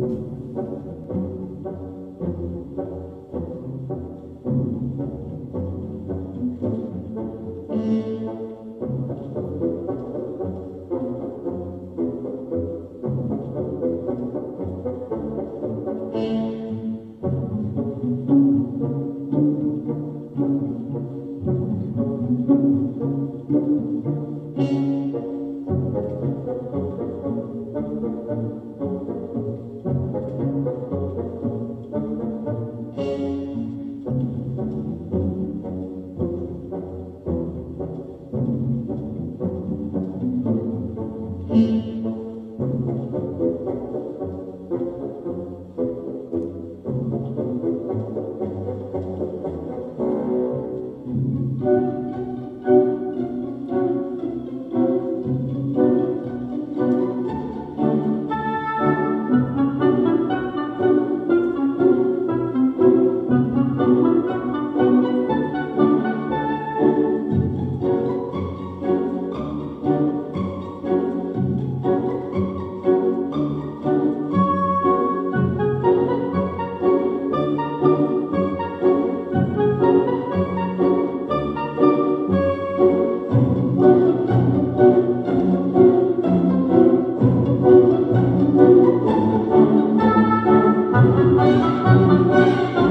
Thank you. Música